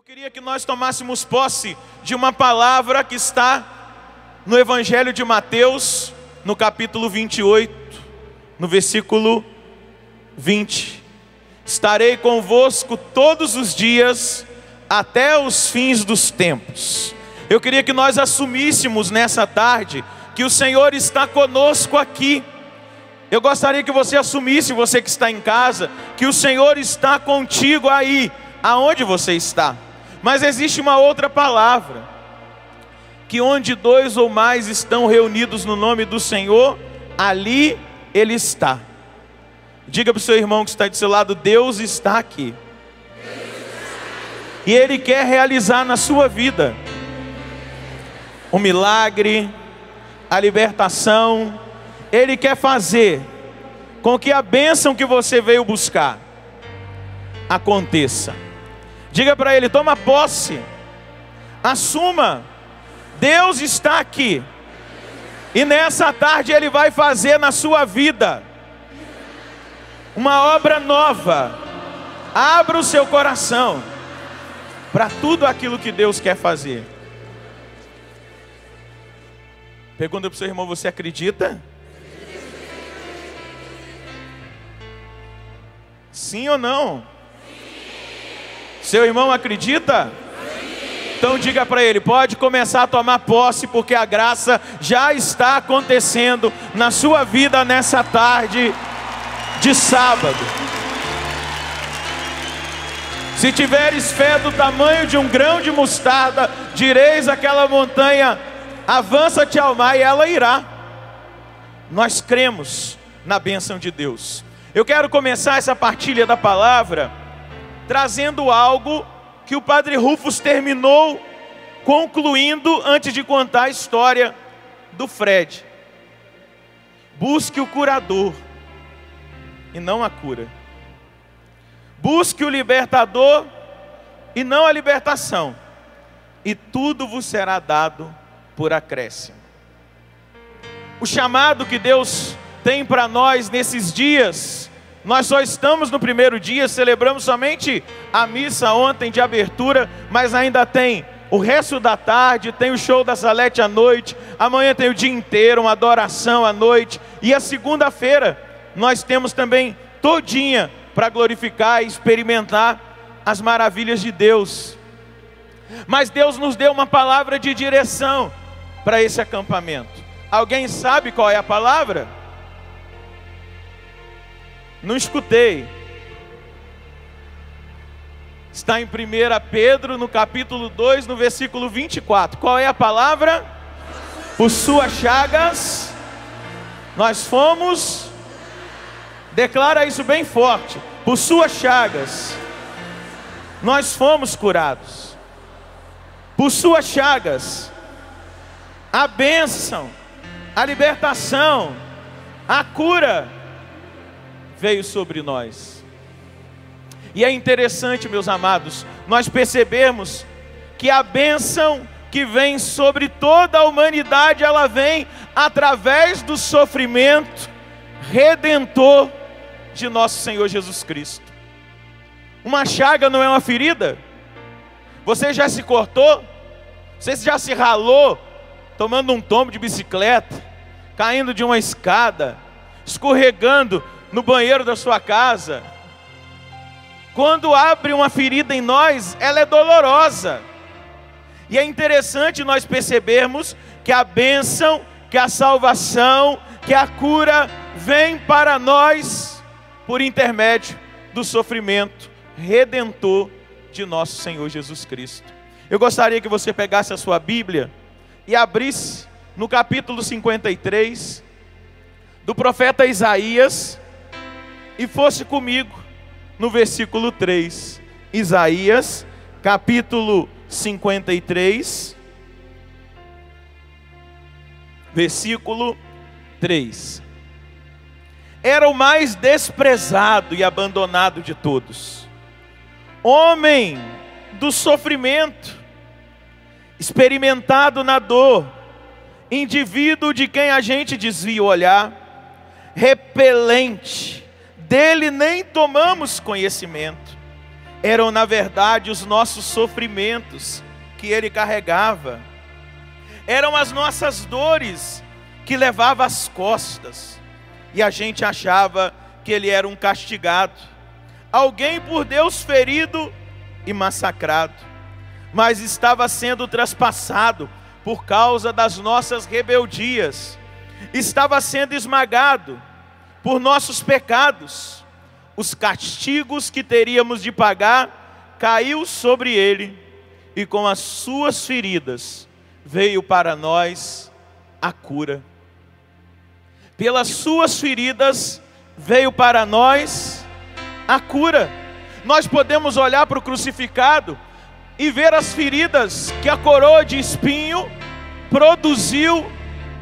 Eu queria que nós tomássemos posse de uma palavra que está no Evangelho de Mateus, no capítulo 28, no versículo 20. Estarei convosco todos os dias até os fins dos tempos. Eu queria que nós assumíssemos nessa tarde que o Senhor está conosco aqui. Eu gostaria que você assumisse, você que está em casa, que o Senhor está contigo aí, aonde você está. Mas existe uma outra palavra, que onde dois ou mais estão reunidos no nome do Senhor, ali Ele está. Diga para o seu irmão que está do seu lado: Deus está aqui. E Ele quer realizar na sua vida o milagre, a libertação, Ele quer fazer com que a bênção que você veio buscar aconteça. Diga para ele: toma posse, assuma, Deus está aqui, e nessa tarde Ele vai fazer na sua vida uma obra nova. Abra o seu coração para tudo aquilo que Deus quer fazer. Pergunta para o seu irmão: você acredita? Sim ou não? Seu irmão acredita? Então diga para ele, pode começar a tomar posse, porque a graça já está acontecendo na sua vida nessa tarde de sábado. Se tiveres fé do tamanho de um grão de mostarda, direis aquela montanha: avança-te ao mar, e ela irá. Nós cremos na bênção de Deus. Eu quero começar essa partilha da palavra trazendo algo que o padre Rufus terminou concluindo antes de contar a história do Fred. Busque o curador e não a cura. Busque o libertador e não a libertação. E tudo vos será dado por acréscimo. O chamado que Deus tem para nós nesses dias nós só estamos no primeiro dia, celebramos somente a missa ontem de abertura, mas ainda tem o resto da tarde, tem o show da Salete à noite, amanhã tem o dia inteiro, uma adoração à noite, e a segunda-feira nós temos também todinha para glorificar e experimentar as maravilhas de Deus. Mas Deus nos deu uma palavra de direção para esse acampamento. Alguém sabe qual é a palavra? Não escutei. Está em 1 Pedro, no capítulo 2, no versículo 24. Qual é a palavra? Por suas chagas, nós fomos. Declara isso bem forte. Por suas chagas, nós fomos curados. Por suas chagas, a bênção, a libertação, a cura veio sobre nós. E é interessante, meus amados, nós percebemos que a bênção que vem sobre toda a humanidade, ela vem através do sofrimento redentor de nosso Senhor Jesus Cristo. Uma chaga não é uma ferida? Você já se cortou? Você já se ralou tomando um tombo de bicicleta, caindo de uma escada, escorregando no banheiro da sua casa. Quando abre uma ferida em nós, ela é dolorosa. E é interessante nós percebermos que a bênção, que a salvação, que a cura vem para nós por intermédio do sofrimento redentor de nosso Senhor Jesus Cristo. Eu gostaria que você pegasse a sua Bíblia e abrisse no capítulo 53 do profeta Isaías, e fosse comigo no versículo 3, Isaías, capítulo 53, versículo 3. Era o mais desprezado e abandonado de todos, homem do sofrimento, experimentado na dor, indivíduo de quem a gente desvia o olhar, repelente, dele nem tomamos conhecimento. eram na verdade os nossos sofrimentos que ele carregava, eram as nossas dores que levava às costas, e a gente achava que ele era um castigado, alguém por Deus ferido e massacrado, mas estava sendo traspassado por causa das nossas rebeldias, estava sendo esmagado por nossos pecados. Os castigos que teríamos de pagar caiu sobre ele, e com as suas feridas veio para nós a cura. Pelas suas feridas veio para nós a cura. Nós podemos olhar para o crucificado e ver as feridas que a coroa de espinho produziu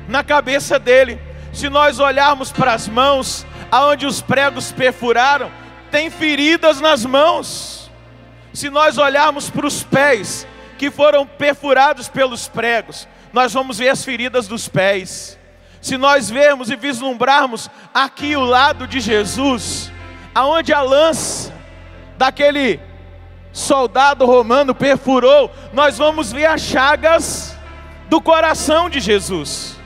na cabeça dele. Se nós olharmos para as mãos, aonde os pregos perfuraram, tem feridas nas mãos. Se nós olharmos para os pés, que foram perfurados pelos pregos, nós vamos ver as feridas dos pés. Se nós vermos e vislumbrarmos aqui o lado de Jesus, aonde a lança daquele soldado romano perfurou, nós vamos ver as chagas do coração de Jesus.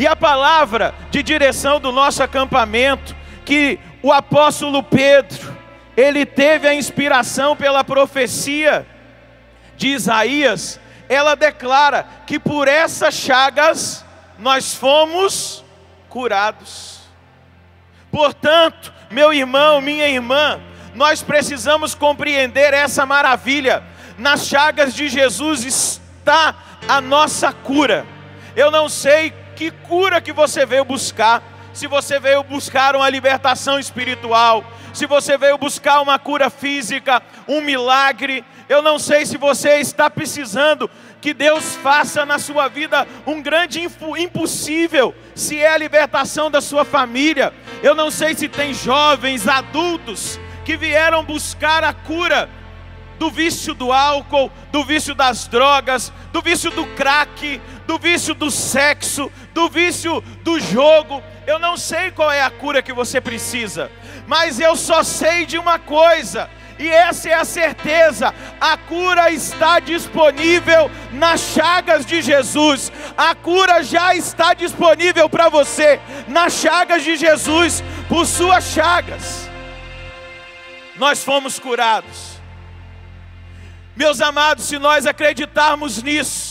E a palavra de direção do nosso acampamento, que o apóstolo Pedro, ele teve a inspiração pela profecia de Isaías, ela declara que por essas chagas nós fomos curados. Portanto, meu irmão, minha irmã, nós precisamos compreender essa maravilha. Nas chagas de Jesus está a nossa cura. Eu não sei que cura que você veio buscar. Se você veio buscar uma libertação espiritual, se você veio buscar uma cura física, um milagre, eu não sei se você está precisando que Deus faça na sua vida um grande impossível, se é a libertação da sua família. Eu não sei se tem jovens, adultos que vieram buscar a cura do vício do álcool, do vício das drogas, do vício do crack, do vício do sexo, do vício do jogo. Eu não sei qual é a cura que você precisa, mas eu só sei de uma coisa. E essa é a certeza: a cura está disponível nas chagas de Jesus. A cura já está disponível para você nas chagas de Jesus, por suas chagas nós fomos curados. Meus amados, se nós acreditarmos nisso,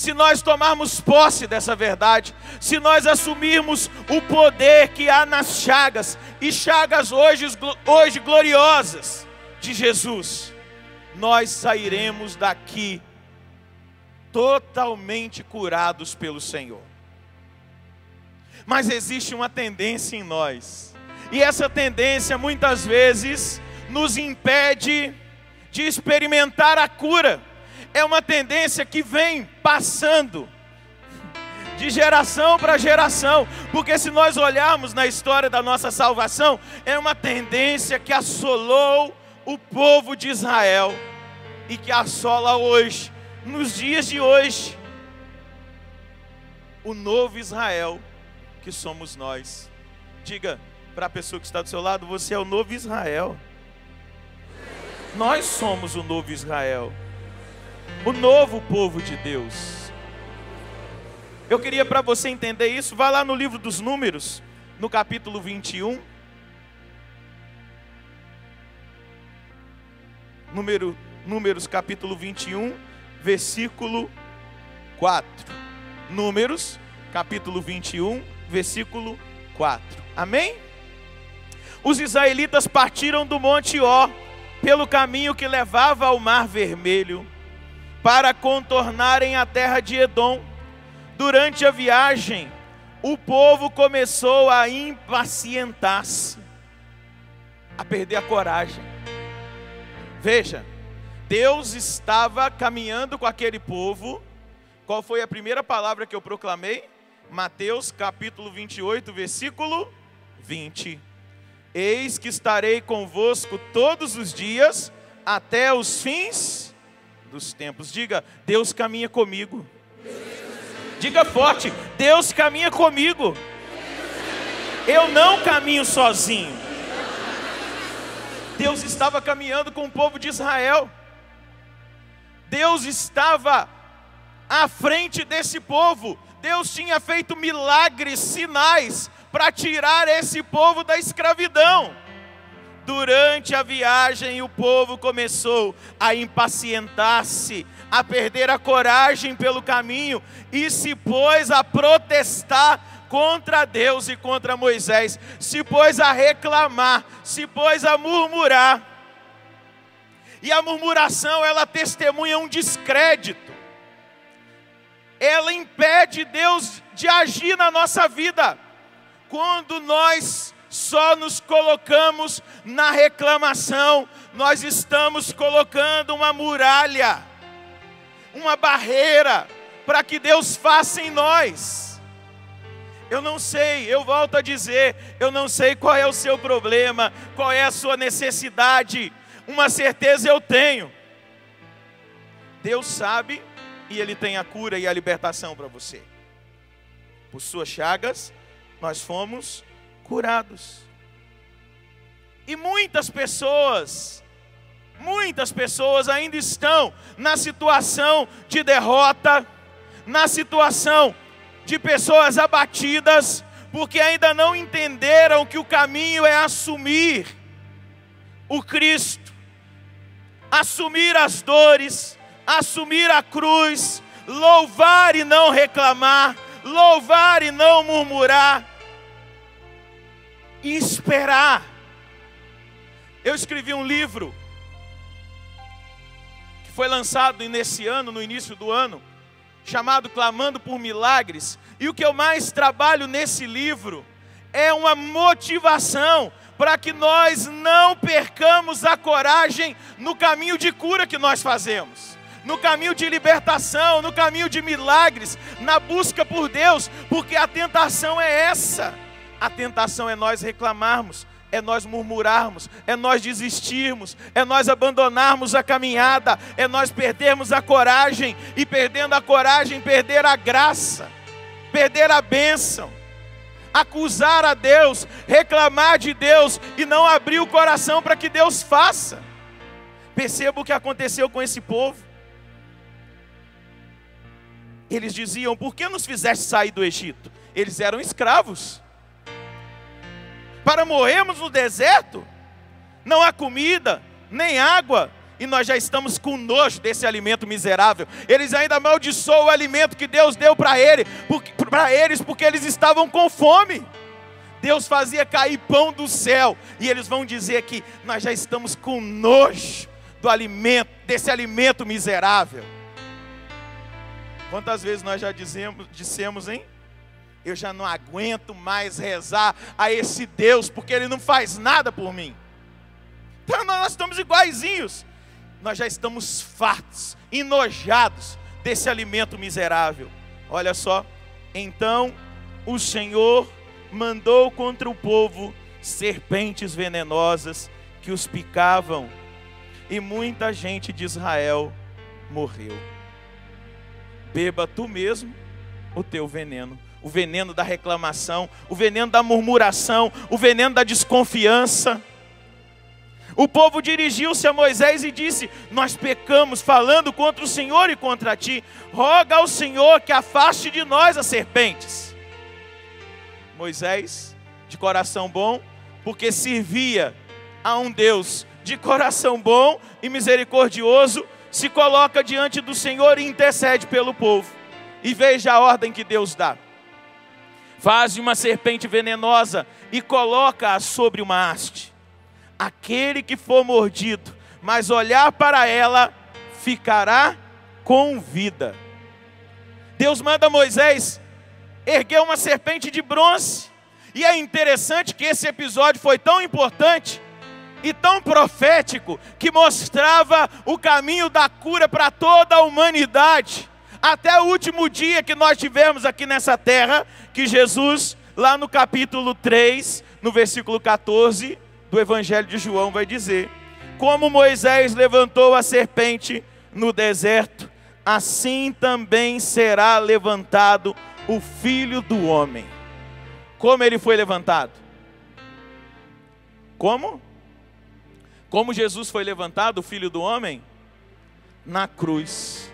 se nós tomarmos posse dessa verdade, se nós assumirmos o poder que há nas chagas, e chagas hoje, hoje gloriosas de Jesus, nós sairemos daqui totalmente curados pelo Senhor. Mas existe uma tendência em nós, e essa tendência muitas vezes nos impede de experimentar a cura. É uma tendência que vem passando de geração para geração, porque se nós olharmos na história da nossa salvação, é uma tendência que assolou o povo de Israel e que assola hoje, nos dias de hoje, o novo Israel que somos nós. Diga para a pessoa que está do seu lado: você é o novo Israel. Nós somos o novo Israel, o novo povo de Deus. Eu queria para você entender isso, vá lá no livro dos Números, no capítulo 21. Número, números capítulo 21, versículo 4. Números, capítulo 21, versículo 4. Amém? Os israelitas partiram do Monte Ó pelo caminho que levava ao Mar Vermelho, para contornarem a terra de Edom. Durante a viagem, o povo começou a impacientar-se, a perder a coragem. Veja, Deus estava caminhando com aquele povo. Qual foi a primeira palavra que eu proclamei? Mateus capítulo 28, versículo 20. Eis que estarei convosco todos os dias até os fins dos tempos. Diga, Deus caminha comigo. Diga forte, Deus caminha comigo. Eu não caminho sozinho. Deus estava caminhando com o povo de Israel. Deus estava à frente desse povo. Deus tinha feito milagres, sinais para tirar esse povo da escravidão. Durante a viagem, o povo começou a impacientar-se, a perder a coragem pelo caminho e se pôs a protestar contra Deus e contra Moisés, se pôs a reclamar, se pôs a murmurar. E a murmuração, ela testemunha um descrédito. Ela impede Deus de agir na nossa vida. Quando nós só nos colocamos na reclamação, nós estamos colocando uma muralha, uma barreira para que Deus faça em nós. Eu não sei, eu volto a dizer, eu não sei qual é o seu problema, qual é a sua necessidade. Uma certeza eu tenho. Deus sabe e Ele tem a cura e a libertação para você. Por suas chagas, nós fomos curados. E muitas pessoas, muitas pessoas ainda estão na situação de derrota, na situação de pessoas abatidas, porque ainda não entenderam que o caminho é assumir o Cristo, assumir as dores, assumir a cruz, louvar e não reclamar, louvar e não murmurar, e esperar. Eu escrevi um livro que foi lançado nesse ano, no início do ano, chamado Clamando por Milagres, e o que eu mais trabalho nesse livro é uma motivação para que nós não percamos a coragem no caminho de cura que nós fazemos, no caminho de libertação, no caminho de milagres, na busca por Deus, porque a tentação é essa. A tentação é nós reclamarmos, é nós murmurarmos, é nós desistirmos, é nós abandonarmos a caminhada, é nós perdermos a coragem e perdendo a coragem, perder a graça, perder a bênção, acusar a Deus, reclamar de Deus e não abrir o coração para que Deus faça. Perceba o que aconteceu com esse povo. Eles diziam: Por que nos fizeste sair do Egito? Eles eram escravos para morrermos no deserto? Não há comida, nem água, e nós já estamos com nojo desse alimento miserável. Eles ainda amaldiçoam o alimento que Deus deu para ele, para eles, porque eles estavam com fome. Deus fazia cair pão do céu, e eles vão dizer que nós já estamos com nojo do alimento, desse alimento miserável. Quantas vezes nós já dizemos, dissemos, hein? Eu já não aguento mais rezar a esse Deus, porque Ele não faz nada por mim. Então nós estamos iguaizinhos. Nós já estamos fartos, enojados desse alimento miserável. Olha só. Então o Senhor mandou contra o povo serpentes venenosas que os picavam, e muita gente de Israel morreu. Beba tu mesmo o teu veneno o veneno da reclamação, o veneno da murmuração, o veneno da desconfiança. O povo dirigiu-se a Moisés e disse: Nós pecamos falando contra o Senhor e contra ti. Roga ao Senhor que afaste de nós as serpentes. Moisés, de coração bom, porque servia a um Deus de coração bom e misericordioso, se coloca diante do Senhor e intercede pelo povo. E veja a ordem que Deus dá. Faze uma serpente venenosa e coloca-a sobre uma haste. Aquele que for mordido, mas olhar para ela, ficará com vida. Deus manda Moisés erguer uma serpente de bronze. E é interessante que esse episódio foi tão importante e tão profético que mostrava o caminho da cura para toda a humanidade até o último dia que nós tivemos aqui nessa terra, que Jesus, lá no capítulo 3, no versículo 14 do Evangelho de João, vai dizer: Como Moisés levantou a serpente no deserto, assim também será levantado o filho do homem. Como ele foi levantado? Como? Como Jesus foi levantado, o Filho do Homem? Na cruz.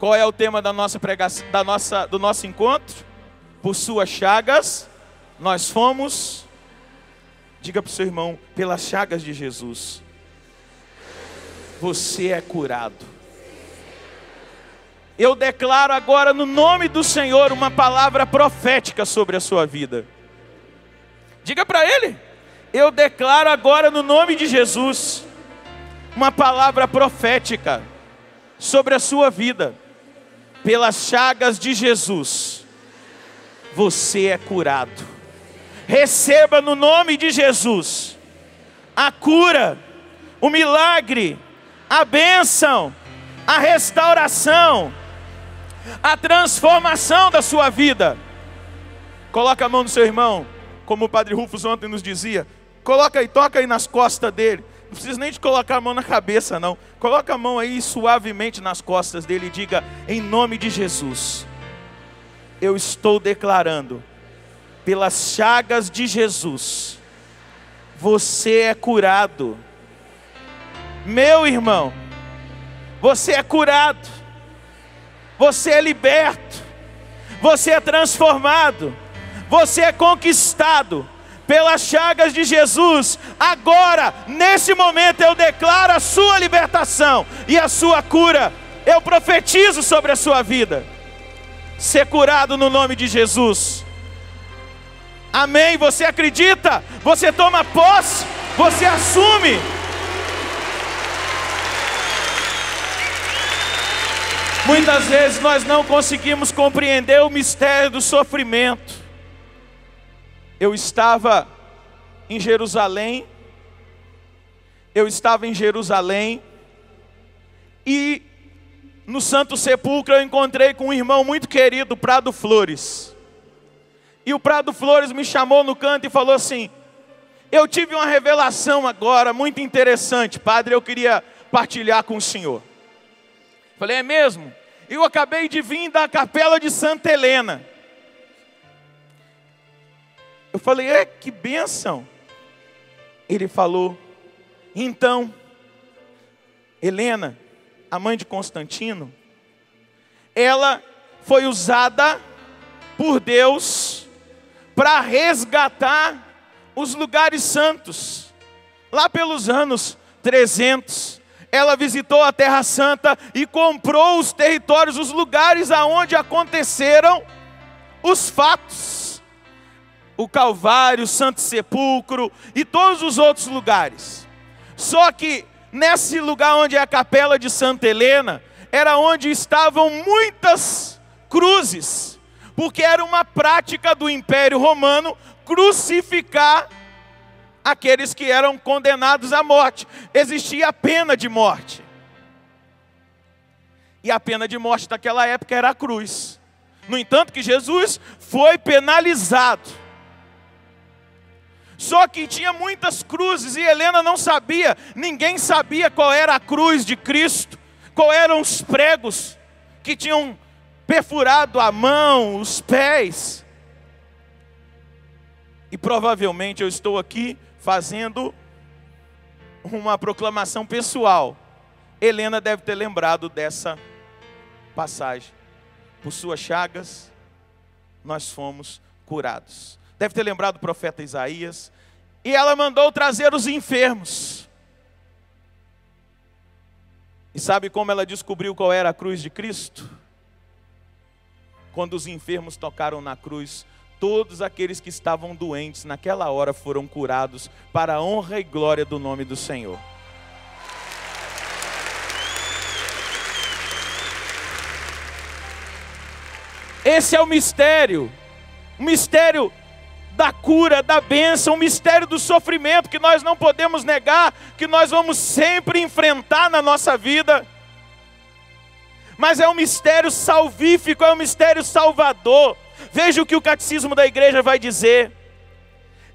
Qual é o tema da nossa pregação, da nossa, do nosso encontro? Por suas chagas, nós fomos. Diga para o seu irmão, pelas chagas de Jesus, você é curado. Eu declaro agora, no nome do Senhor, uma palavra profética sobre a sua vida. Diga para ele. Eu declaro agora, no nome de Jesus, uma palavra profética sobre a sua vida. Pelas chagas de Jesus, você é curado. Receba no nome de Jesus a cura, o milagre, a bênção, a restauração, a transformação da sua vida. Coloca a mão no seu irmão, como o Padre Rufus ontem nos dizia. Coloca aí, toca aí nas costas dele. Não precisa nem de colocar a mão na cabeça, não. Coloca a mão aí suavemente nas costas dele e diga: Em nome de Jesus, eu estou declarando, pelas chagas de Jesus, você é curado. Meu irmão, você é curado você é liberto, você é transformado, você é conquistado pelas chagas de Jesus. Agora, nesse momento, eu declaro a sua libertação e a sua cura. Eu profetizo sobre a sua vida. Ser curado no nome de Jesus. Amém. Você acredita? Você toma posse? Você assume? Muitas vezes nós não conseguimos compreender o mistério do sofrimento. Eu estava em Jerusalém, eu estava em Jerusalém, e no Santo Sepulcro eu encontrei com um irmão muito querido, Prado Flores. E o Prado Flores me chamou no canto e falou assim: Eu tive uma revelação agora muito interessante, padre, eu queria partilhar com o senhor. Falei, é mesmo? Eu acabei de vir da capela de Santa Helena. Eu falei, é, que bênção. Ele falou, então, Helena, a mãe de Constantino, ela foi usada por Deus para resgatar os lugares santos, lá pelos anos 300 ela visitou a Terra Santa e comprou os territórios, os lugares aonde aconteceram os fatos. O Calvário, o Santo Sepulcro e todos os outros lugares. Só que nesse lugar onde é a capela de Santa Helena, era onde estavam muitas cruzes, porque era uma prática do Império Romano crucificar aqueles que eram condenados à morte. Existia a pena de morte. E a pena de morte naquela época era a cruz. No entanto, que Jesus foi penalizado. Só que tinha muitas cruzes e Helena não sabia, ninguém sabia qual era a cruz de Cristo, qual eram os pregos que tinham perfurado a mão, os pés. E provavelmente eu estou aqui fazendo uma proclamação pessoal. Helena deve ter lembrado dessa passagem. Por suas chagas, nós fomos curados. Deve ter lembrado o profeta Isaías. E ela mandou trazer os enfermos. E sabe como ela descobriu qual era a cruz de Cristo? Quando os enfermos tocaram na cruz, todos aqueles que estavam doentes naquela hora foram curados para a honra e glória do nome do Senhor. Esse é o mistério, o mistério da cura, da bênção, o mistério do sofrimento que nós não podemos negar, que nós vamos sempre enfrentar na nossa vida. Mas é um mistério salvífico, é um mistério salvador. Veja o que o catecismo da igreja vai dizer.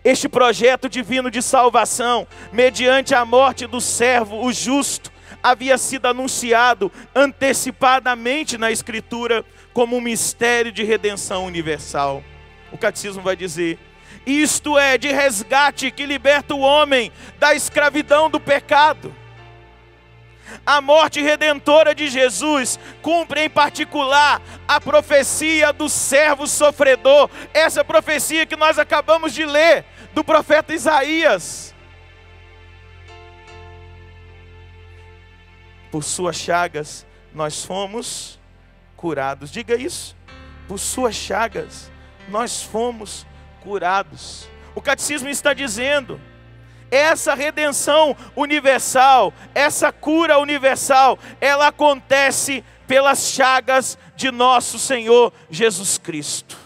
Este projeto divino de salvação, mediante a morte do servo, o justo, havia sido anunciado antecipadamente na Escritura como um mistério de redenção universal. O catecismo vai dizer isto é, de resgate que liberta o homem da escravidão do pecado. A morte redentora de Jesus cumpre em particular a profecia do servo sofredor, essa profecia que nós acabamos de ler do profeta Isaías. Por suas chagas nós fomos curados. Diga isso. Por suas chagas nós fomos curados. O catecismo está dizendo essa redenção universal, essa cura universal, ela acontece pelas chagas de nosso Senhor Jesus Cristo.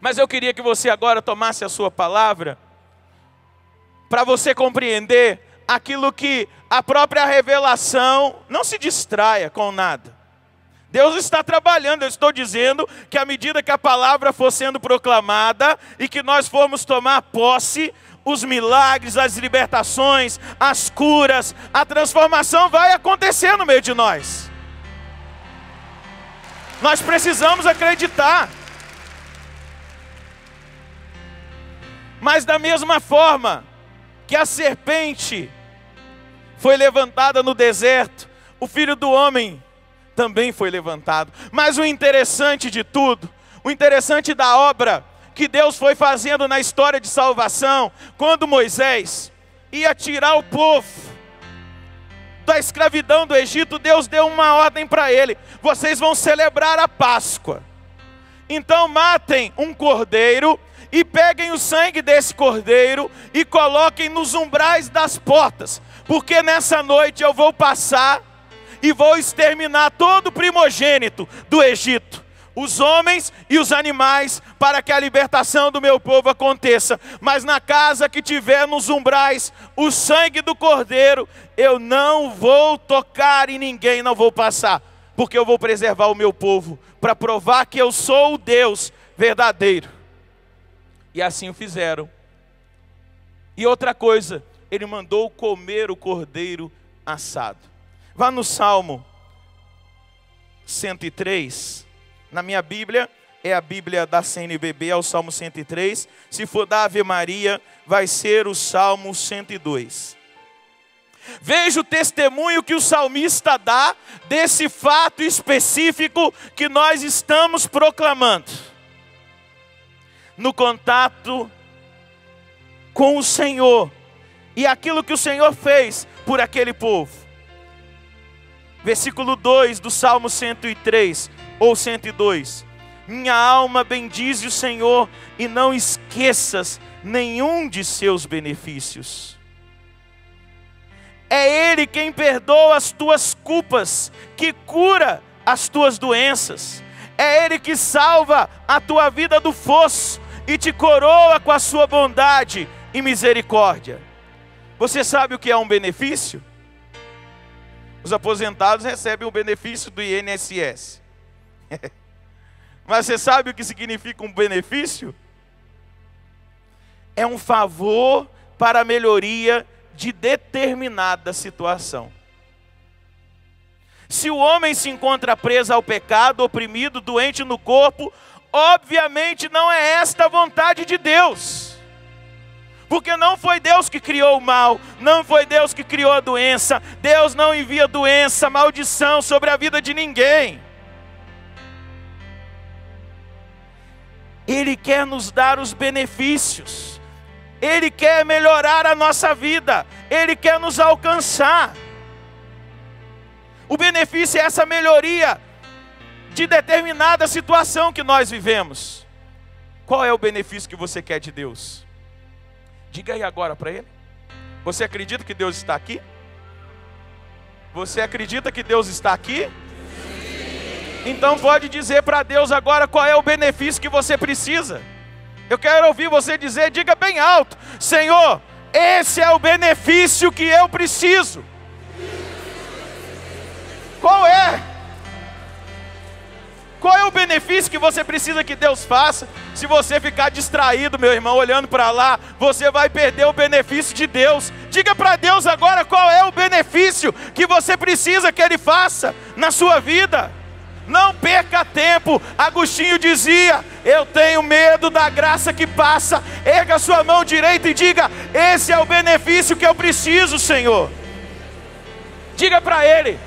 Mas eu queria que você agora tomasse a sua palavra para você compreender aquilo que a própria revelação não se distraia com nada. Deus está trabalhando, eu estou dizendo que à medida que a palavra for sendo proclamada e que nós formos tomar posse, os milagres, as libertações, as curas, a transformação vai acontecer no meio de nós. Nós precisamos acreditar. Mas da mesma forma que a serpente foi levantada no deserto, o filho do homem também foi levantado. Mas o interessante de tudo, o interessante da obra que Deus foi fazendo na história de salvação, quando Moisés ia tirar o povo da escravidão do Egito, Deus deu uma ordem para ele: vocês vão celebrar a Páscoa. Então matem um cordeiro e peguem o sangue desse cordeiro e coloquem nos umbrais das portas, porque nessa noite eu vou passar e vou exterminar todo o primogênito do Egito os homens e os animais, para que a libertação do meu povo aconteça. Mas na casa que tiver nos umbrais o sangue do cordeiro, eu não vou tocar e ninguém não vou passar, porque eu vou preservar o meu povo, para provar que eu sou o Deus verdadeiro. E assim o fizeram. E outra coisa, ele mandou comer o cordeiro assado. Vá no Salmo 103 na minha Bíblia, é a Bíblia da CNBB, é o Salmo 103. Se for da Ave Maria, vai ser o Salmo 102. Veja o testemunho que o salmista dá desse fato específico que nós estamos proclamando. No contato com o Senhor e aquilo que o Senhor fez por aquele povo. Versículo 2 do Salmo 103 ou 102. Minha alma bendize o Senhor e não esqueças nenhum de seus benefícios. É Ele quem perdoa as tuas culpas, que cura as tuas doenças. É Ele que salva a tua vida do fosso e te coroa com a sua bondade e misericórdia. Você sabe o que é um benefício? Os aposentados recebem o benefício do INSS. Mas você sabe o que significa um benefício? É um favor para a melhoria de determinada situação. Se o homem se encontra preso ao pecado, oprimido, doente no corpo, obviamente não é esta a vontade de Deus. Porque não foi Deus que criou o mal, não foi Deus que criou a doença, Deus não envia doença, maldição sobre a vida de ninguém. Ele quer nos dar os benefícios, Ele quer melhorar a nossa vida, Ele quer nos alcançar. O benefício é essa melhoria de determinada situação que nós vivemos. Qual é o benefício que você quer de Deus? Diga aí agora para Ele. Você acredita que Deus está aqui? Você acredita que Deus está aqui? Então pode dizer para Deus agora qual é o benefício que você precisa. Eu quero ouvir você dizer, diga bem alto: Senhor, esse é o benefício que eu preciso. Qual é? Qual é o benefício que você precisa que Deus faça? Se você ficar distraído, meu irmão, olhando para lá, você vai perder o benefício de Deus. Diga para Deus agora qual é o benefício que você precisa que Ele faça na sua vida. Não perca tempo. Agostinho dizia: Eu tenho medo da graça que passa. Erga sua mão direita e diga: Esse é o benefício que eu preciso, Senhor. Diga para Ele: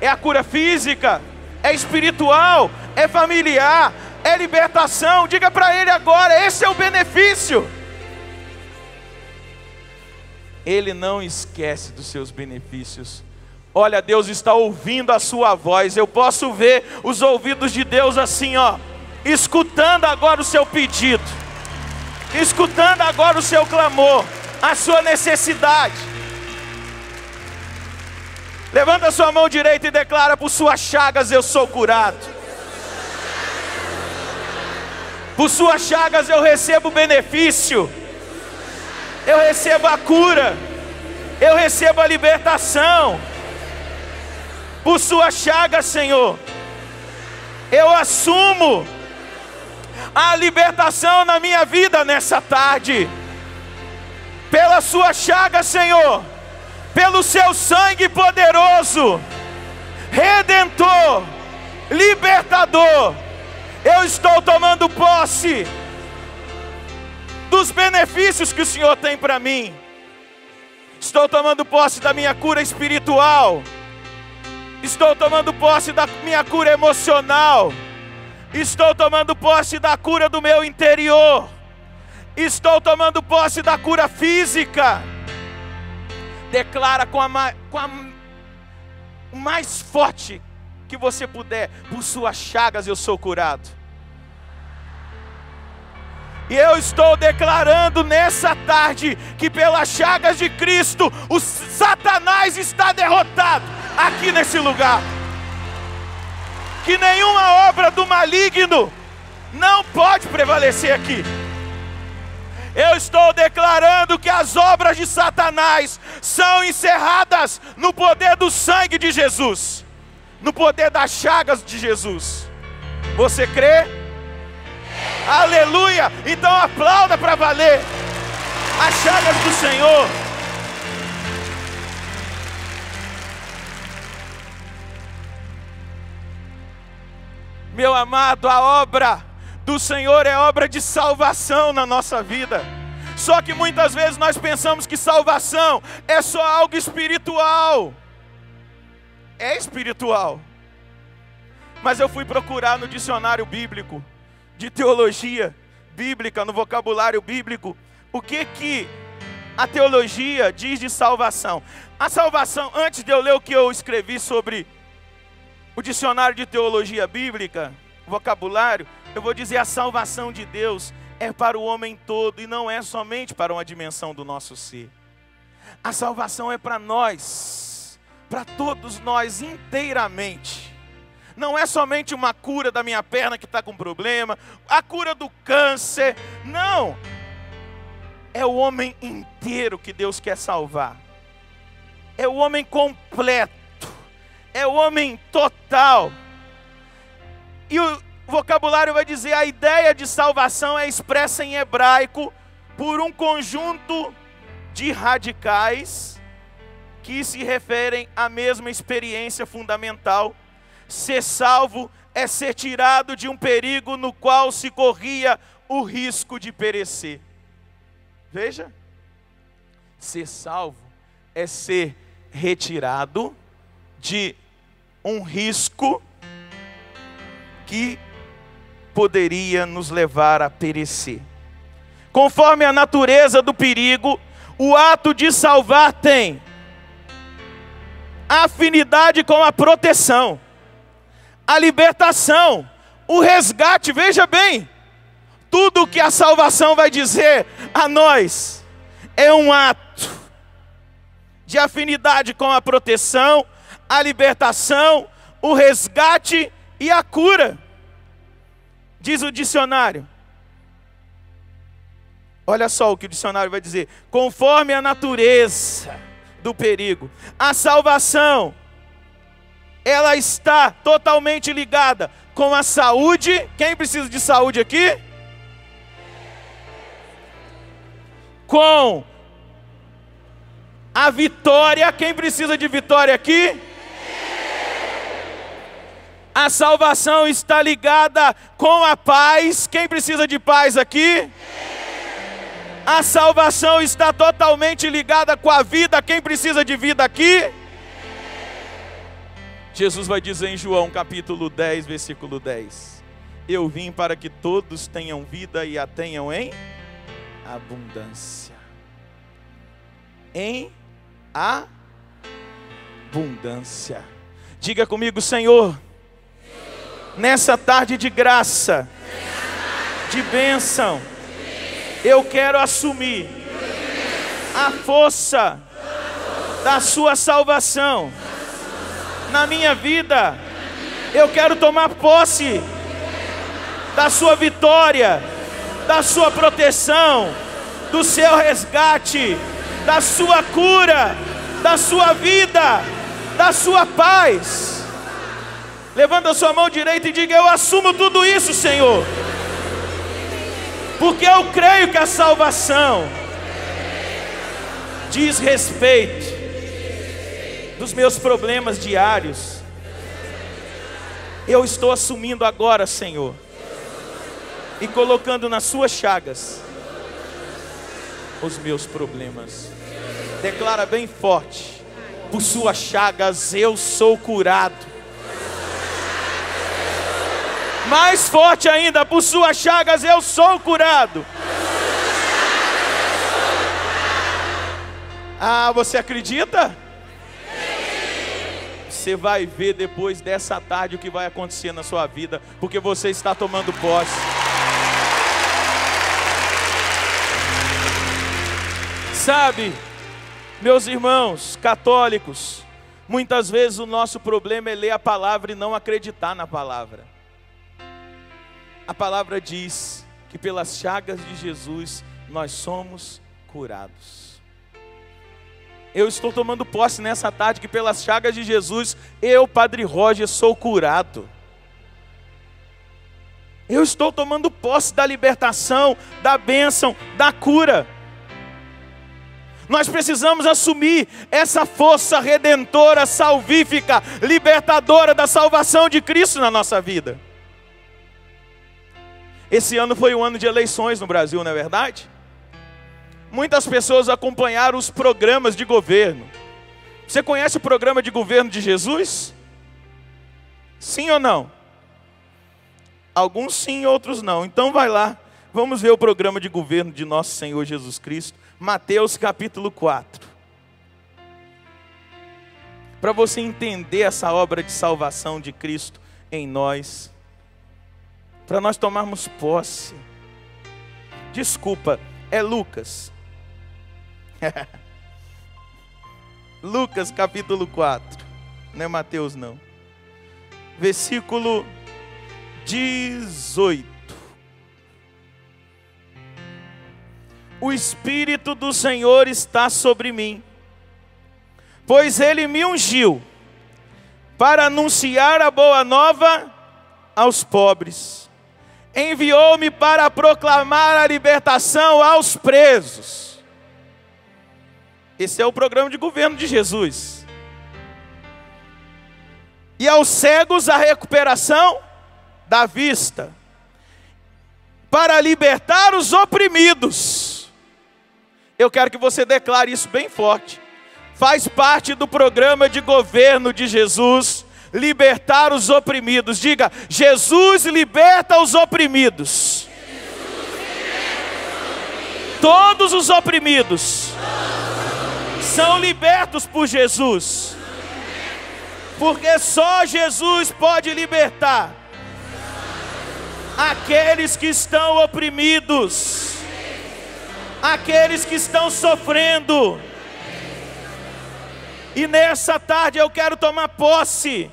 É a cura física, é espiritual, é familiar, é libertação. Diga para Ele agora: Esse é o benefício. Ele não esquece dos seus benefícios. Olha, Deus está ouvindo a sua voz. Eu posso ver os ouvidos de Deus assim, ó, escutando agora o seu pedido, escutando agora o seu clamor, a sua necessidade. Levanta sua mão direita e declara: Por suas chagas eu sou curado. Por suas chagas eu recebo benefício. Eu recebo a cura. Eu recebo a libertação por sua chaga, Senhor. Eu assumo a libertação na minha vida nessa tarde. Pela sua chaga, Senhor. Pelo seu sangue poderoso, redentor, libertador. Eu estou tomando posse dos benefícios que o Senhor tem para mim. Estou tomando posse da minha cura espiritual Estou tomando posse da minha cura emocional. Estou tomando posse da cura do meu interior. Estou tomando posse da cura física. Declara com a, com a mais forte que você puder: por suas chagas eu sou curado. E eu estou declarando nessa tarde que pelas chagas de Cristo o Satanás está derrotado aqui nesse lugar. Que nenhuma obra do maligno não pode prevalecer aqui. Eu estou declarando que as obras de Satanás são encerradas no poder do sangue de Jesus, no poder das chagas de Jesus. Você crê? Aleluia! Então aplauda para valer as chagas do Senhor. Meu amado, a obra do Senhor é obra de salvação na nossa vida. Só que muitas vezes nós pensamos que salvação é só algo espiritual. É espiritual. Mas eu fui procurar no dicionário bíblico de teologia bíblica, no vocabulário bíblico, o que que a teologia diz de salvação. A salvação, antes de eu ler o que eu escrevi sobre o dicionário de teologia bíblica, vocabulário, eu vou dizer a salvação de Deus é para o homem todo e não é somente para uma dimensão do nosso ser. A salvação é para nós, para todos nós inteiramente. Não é somente uma cura da minha perna que está com problema, a cura do câncer. Não. É o homem inteiro que Deus quer salvar. É o homem completo é o homem total. E o vocabulário vai dizer: a ideia de salvação é expressa em hebraico por um conjunto de radicais que se referem à mesma experiência fundamental. Ser salvo é ser tirado de um perigo no qual se corria o risco de perecer. Veja, ser salvo é ser retirado de um risco que poderia nos levar a perecer. Conforme a natureza do perigo, o ato de salvar tem afinidade com a proteção, a libertação, o resgate. Veja bem, tudo que a salvação vai dizer a nós é um ato de afinidade com a proteção, a libertação, o resgate e a cura. Diz o dicionário. Olha só o que o dicionário vai dizer: conforme a natureza do perigo, a salvação, ela está totalmente ligada com a saúde. Quem precisa de saúde aqui? Com a vitória. Quem precisa de vitória aqui? A salvação está ligada com a paz. Quem precisa de paz aqui? A salvação está totalmente ligada com a vida. Quem precisa de vida aqui? Jesus vai dizer em João capítulo 10, versículo 10: Eu vim para que todos tenham vida e a tenham em abundância. Em abundância. Diga comigo, Senhor nessa tarde de graça, de bênção, eu quero assumir a força da Sua salvação na minha vida. Eu quero tomar posse da Sua vitória, da Sua proteção, do Seu resgate, da Sua cura, da Sua vida, da Sua paz. Levanta a sua mão direita e diga: Eu assumo tudo isso, Senhor. Porque eu creio que a salvação diz respeito dos meus problemas diários. Eu estou assumindo agora, Senhor, e colocando nas suas chagas os meus problemas. Declara bem forte: por suas chagas eu sou curado. Mais forte ainda, por suas chagas eu sou curado. Ah, você acredita? Você vai ver depois dessa tarde o que vai acontecer na sua vida, porque você está tomando posse. Sabe, meus irmãos católicos, muitas vezes o nosso problema é ler a palavra e não acreditar na palavra a palavra diz que pelas chagas de Jesus nós somos curados. Eu estou tomando posse nessa tarde que pelas chagas de Jesus eu, Padre Roger, sou curado. Eu estou tomando posse da libertação, da bênção, da cura. Nós precisamos assumir essa força redentora, salvífica, libertadora da salvação de Cristo na nossa vida. Esse ano foi um ano de eleições no Brasil, não é verdade? Muitas pessoas acompanharam os programas de governo. Você conhece o programa de governo de Jesus? Sim ou não? Alguns sim, outros não. Então vai lá, vamos ver o programa de governo de nosso Senhor Jesus Cristo, Mateus capítulo 4. Para você entender essa obra de salvação de Cristo em nós para nós tomarmos posse. Desculpa, é Lucas. Lucas capítulo 4. Não é Mateus não. Versículo 18. O Espírito do Senhor está sobre mim, pois ele me ungiu para anunciar a boa nova aos pobres enviou-me para proclamar a libertação aos presos. Esse é o programa de governo de Jesus. E aos cegos a recuperação da vista, para libertar os oprimidos. Eu quero que você declare isso bem forte. Faz parte do programa de governo de Jesus libertar os oprimidos. Diga: Jesus liberta os oprimidos. Todos os oprimidos são libertos por Jesus. Porque só Jesus pode libertar aqueles que estão oprimidos, aqueles que estão sofrendo. E nessa tarde eu quero tomar posse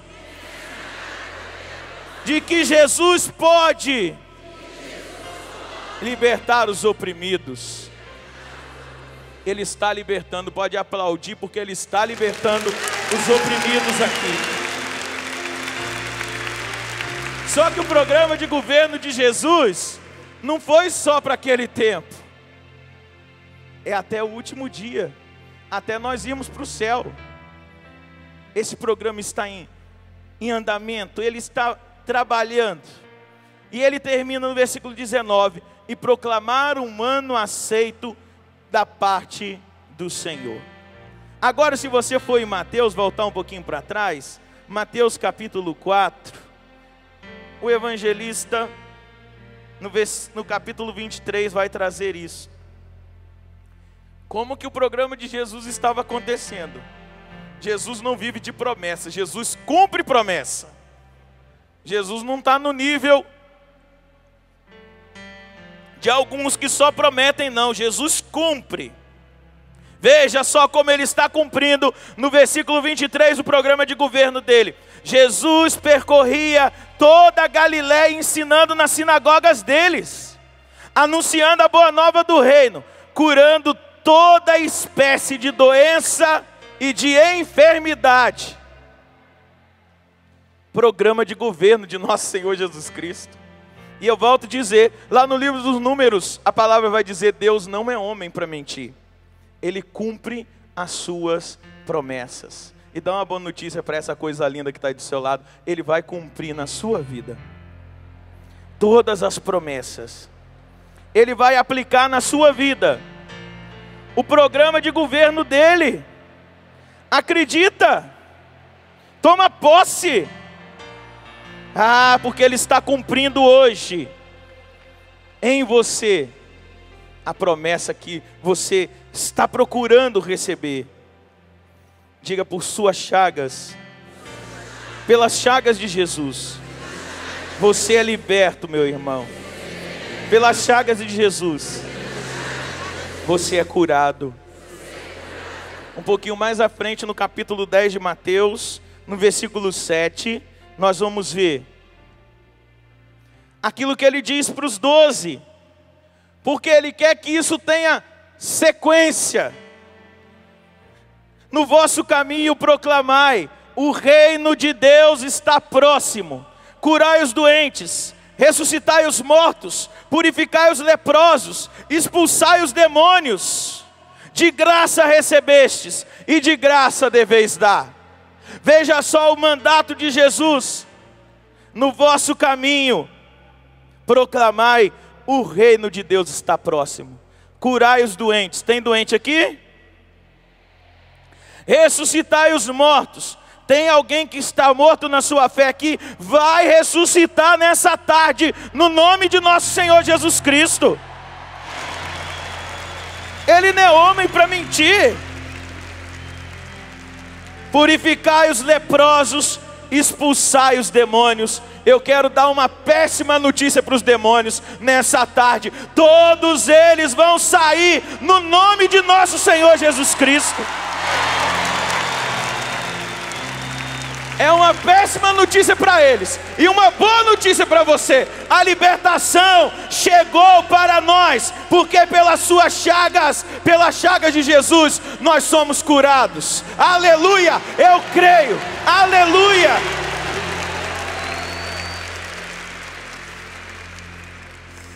de que Jesus pode libertar os oprimidos. Ele está libertando, pode aplaudir, porque Ele está libertando os oprimidos aqui. Só que o programa de governo de Jesus não foi só para aquele tempo, é até o último dia, até nós irmos para o céu. Esse programa está em em andamento, ele está trabalhando. E ele termina no versículo 19: e proclamar um ano aceito da parte do Senhor. Agora, se você for em Mateus, voltar um pouquinho para trás, Mateus capítulo 4, o evangelista, no, no capítulo 23, vai trazer isso. Como que o programa de Jesus estava acontecendo? Jesus não vive de promessa, Jesus cumpre promessa. Jesus não está no nível de alguns que só prometem, não. Jesus cumpre. Veja só como ele está cumprindo no versículo 23 o programa de governo dele. Jesus percorria toda a Galiléia ensinando nas sinagogas deles, anunciando a boa nova do reino, curando toda espécie de doença e de enfermidade. Programa de governo de nosso Senhor Jesus Cristo. E eu volto a dizer, lá no livro dos Números, a palavra vai dizer: Deus não é homem para mentir, ele cumpre as suas promessas. E dá uma boa notícia para essa coisa linda que está do seu lado: Ele vai cumprir na sua vida todas as promessas, Ele vai aplicar na sua vida o programa de governo dele. Acredita, toma posse ah, porque Ele está cumprindo hoje em você a promessa que você está procurando receber. Diga por suas chagas, pelas chagas de Jesus, você é liberto, meu irmão. Pelas chagas de Jesus, você é curado. Um pouquinho mais à frente, no capítulo 10 de Mateus, no versículo 7 nós vamos ver aquilo que ele diz para os doze, porque ele quer que isso tenha sequência. No vosso caminho proclamai: o reino de Deus está próximo. Curai os doentes, ressuscitai os mortos, purificai os leprosos, expulsai os demônios. De graça recebestes, e de graça deveis dar. Veja só o mandato de Jesus: no vosso caminho, proclamai: o reino de Deus está próximo. Curai os doentes. Tem doente aqui? Ressuscitai os mortos. Tem alguém que está morto na sua fé aqui? Vai ressuscitar nessa tarde, no nome de nosso Senhor Jesus Cristo. Ele não é homem para mentir purificai os leprosos, expulsai os demônios. Eu quero dar uma péssima notícia para os demônios nessa tarde: todos eles vão sair no nome de nosso Senhor Jesus Cristo. É uma péssima notícia para eles e uma boa notícia para você. A libertação chegou para nós, porque pelas suas chagas, pelas chagas de Jesus, nós somos curados. Aleluia! Eu creio. Aleluia!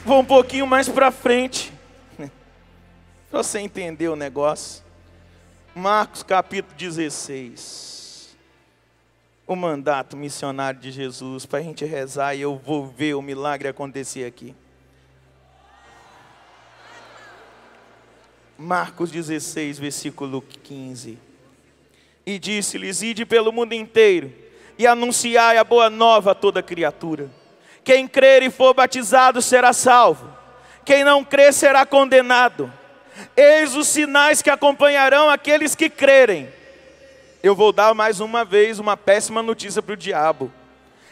Vou um pouquinho mais para frente. Para você entender o negócio. Marcos capítulo 16 o mandato missionário de Jesus para a gente rezar e eu vou ver o milagre acontecer aqui. Marcos 16, versículo 15. E disse-lhes: Ide pelo mundo inteiro e anunciai a boa nova a toda criatura. Quem crer e for batizado será salvo, quem não crer será condenado. Eis os sinais que acompanharão aqueles que crerem eu vou dar mais uma vez uma péssima notícia para o diabo: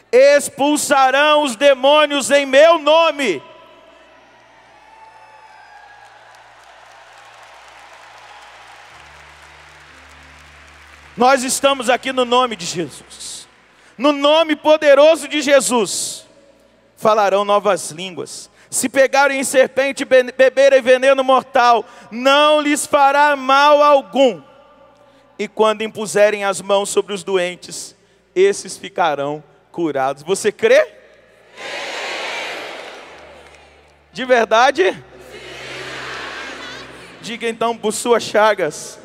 expulsarão os demônios em meu nome. Nós estamos aqui no nome de Jesus, no nome poderoso de Jesus. Falarão novas línguas, se pegarem em serpente e beberem veneno mortal, não lhes fará mal algum e quando impuserem as mãos sobre os doentes, esses ficarão curados. Você crê? De verdade? Diga então por suas chagas.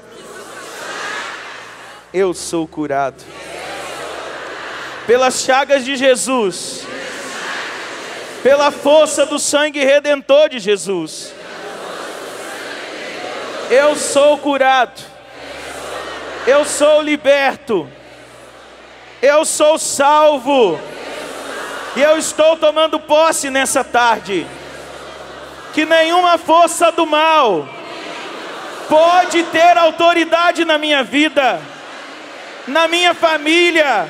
Eu sou curado. pelas chagas de Jesus, pela força do sangue redentor de Jesus, eu sou curado, eu sou liberto, eu sou salvo, e eu estou tomando posse nessa tarde, que nenhuma força do mal pode ter autoridade na minha vida, na minha família,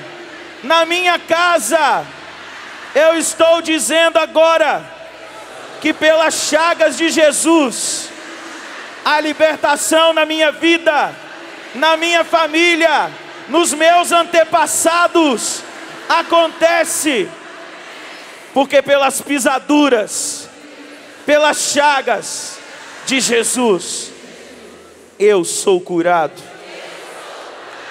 na minha casa. Eu estou dizendo agora que pelas chagas de Jesus, a libertação na minha vida, na minha família, nos meus antepassados acontece, porque pelas pisaduras, pelas chagas de Jesus, eu sou curado.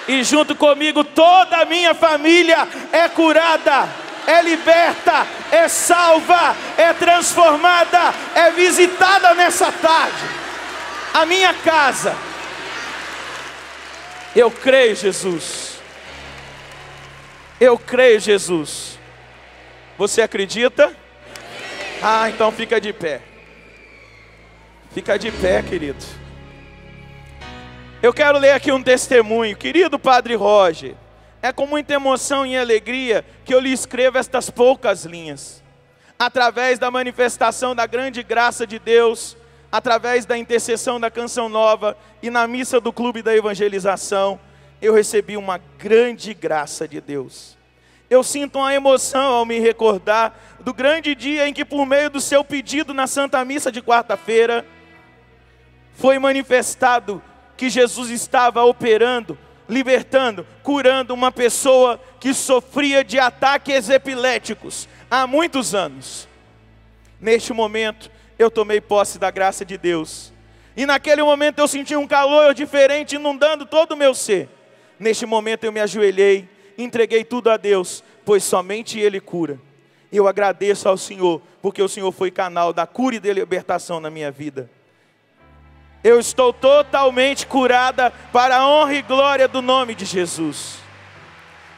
E junto comigo toda a minha família é curada, é liberta, é salva, é transformada, é visitada nessa tarde a minha casa. Eu creio, Jesus. Eu creio, Jesus. Você acredita? Ah, então fica de pé. Fica de pé, querido. Eu quero ler aqui um testemunho, querido Padre Roger. É com muita emoção e alegria que eu lhe escrevo estas poucas linhas. Através da manifestação da grande graça de Deus, através da intercessão da Canção Nova e na missa do Clube da Evangelização, eu recebi uma grande graça de Deus. Eu sinto uma emoção ao me recordar do grande dia em que, por meio do seu pedido na Santa Missa de quarta-feira, foi manifestado que Jesus estava operando, libertando, curando uma pessoa que sofria de ataques epiléticos há muitos anos. Neste momento, eu tomei posse da graça de Deus. E naquele momento eu senti um calor diferente inundando todo o meu ser. Neste momento eu me ajoelhei, entreguei tudo a Deus, pois somente Ele cura. Eu agradeço ao Senhor, porque o Senhor foi canal da cura e da libertação na minha vida. Eu estou totalmente curada para a honra e glória do nome de Jesus.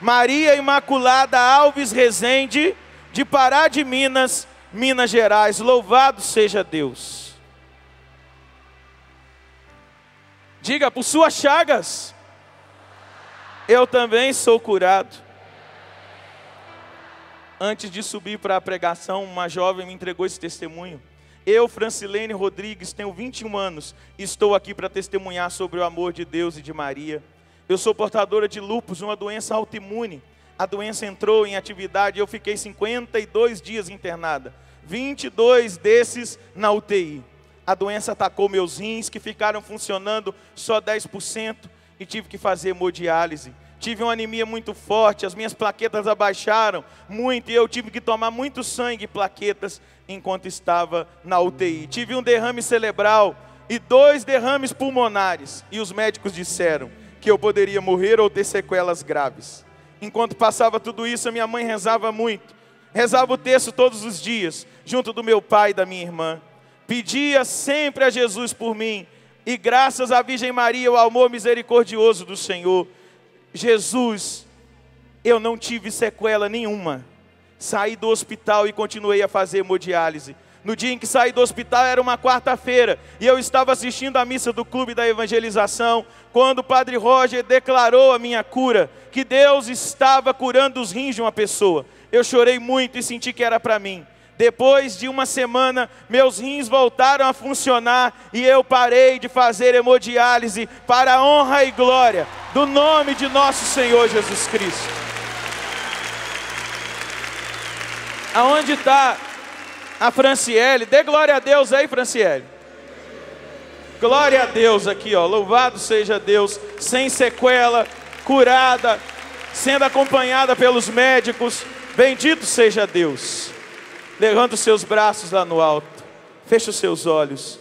Maria Imaculada Alves Rezende, de Pará de Minas, Minas Gerais. Louvado seja Deus. Diga, por suas chagas, eu também sou curado. Antes de subir para a pregação, uma jovem me entregou esse testemunho. Eu, Francilene Rodrigues, tenho 21 anos, estou aqui para testemunhar sobre o amor de Deus e de Maria. Eu sou portadora de lupus, uma doença autoimune a doença entrou em atividade e eu fiquei 52 dias internada. 22 desses na UTI. A doença atacou meus rins, que ficaram funcionando só 10%, e tive que fazer hemodiálise. Tive uma anemia muito forte, as minhas plaquetas abaixaram muito, e eu tive que tomar muito sangue e plaquetas enquanto estava na UTI. Tive um derrame cerebral e dois derrames pulmonares, e os médicos disseram que eu poderia morrer ou ter sequelas graves. Enquanto passava tudo isso, a minha mãe rezava muito. Rezava o texto todos os dias, junto do meu pai e da minha irmã. Pedia sempre a Jesus por mim, e graças à Virgem Maria, o amor misericordioso do Senhor. Jesus, eu não tive sequela nenhuma. Saí do hospital e continuei a fazer hemodiálise. No dia em que saí do hospital era uma quarta-feira e eu estava assistindo a missa do clube da evangelização, quando o padre Roger declarou a minha cura, que Deus estava curando os rins de uma pessoa. Eu chorei muito e senti que era para mim. Depois de uma semana, meus rins voltaram a funcionar e eu parei de fazer hemodiálise para a honra e glória do nome de nosso Senhor Jesus Cristo. Aonde está a Franciele. Dê glória a Deus aí, Franciele. Glória a Deus aqui, ó. Louvado seja Deus, sem sequela, curada, sendo acompanhada pelos médicos. Bendito seja Deus. Levanta os seus braços lá no alto. Feche os seus olhos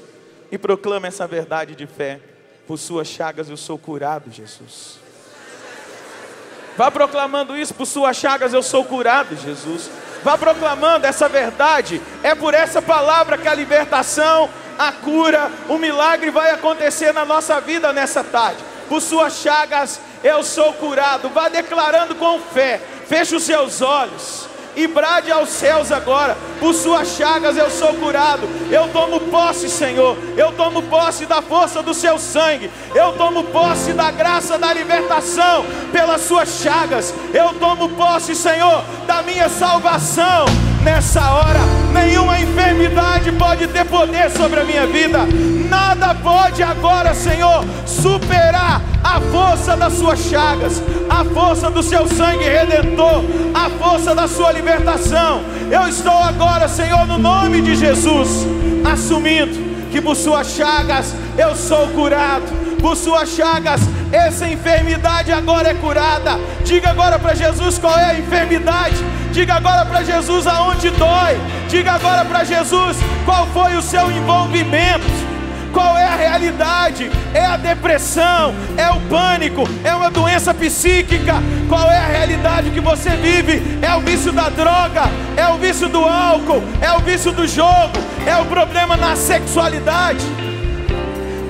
e proclama essa verdade de fé. Por suas chagas eu sou curado, Jesus. Vá proclamando isso, por suas chagas eu sou curado, Jesus. Vá proclamando essa verdade. É por essa palavra que a libertação, a cura, o milagre vai acontecer na nossa vida nessa tarde. Por suas chagas eu sou curado. Vá declarando com fé. Feche os seus olhos e brade aos céus agora. Por suas chagas eu sou curado. Eu tomo posse, Senhor. Eu tomo posse da força do seu sangue. Eu tomo posse da graça da libertação pelas suas chagas. Eu tomo posse, Senhor, da minha salvação. Nessa hora, nenhuma enfermidade pode ter poder sobre a minha vida. Nada pode agora, Senhor, superar a força das suas chagas, a força do seu sangue redentor, a força da sua libertação. Eu estou agora, Senhor, no nome de Jesus, assumindo que por suas chagas eu sou curado, por suas chagas essa enfermidade agora é curada. Diga agora para Jesus qual é a enfermidade. Diga agora para Jesus aonde dói. Diga agora para Jesus qual foi o seu envolvimento. Qual é a realidade? É a depressão, é o pânico, é uma doença psíquica. Qual é a realidade que você vive? É o vício da droga, é o vício do álcool, é o vício do jogo, é o problema na sexualidade